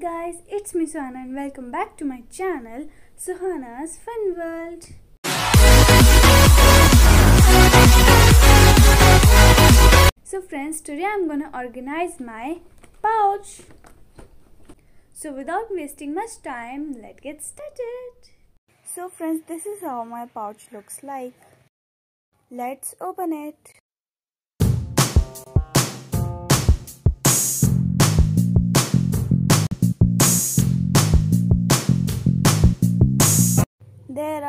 Guys, it's me Suhana and welcome back to my channel Suhana's Fun World. So friends, today I'm gonna organize my pouch. So without wasting much time, let's get started. So friends, this is how my pouch looks like. Let's open it.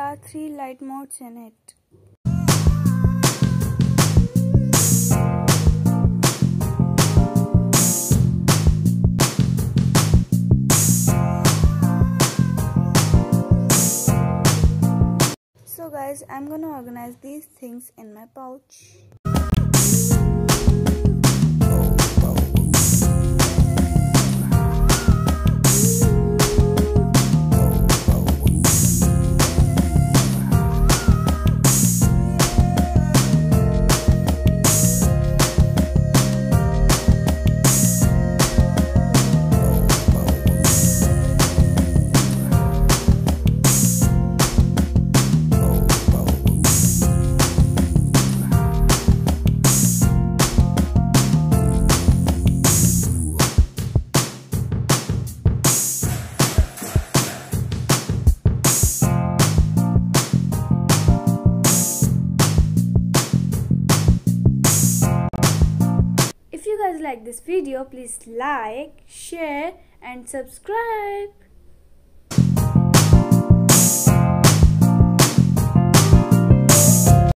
Are three light modes in it. So guys, I'm gonna organize these things in my pouch. Guys like this video, please like, share and subscribe.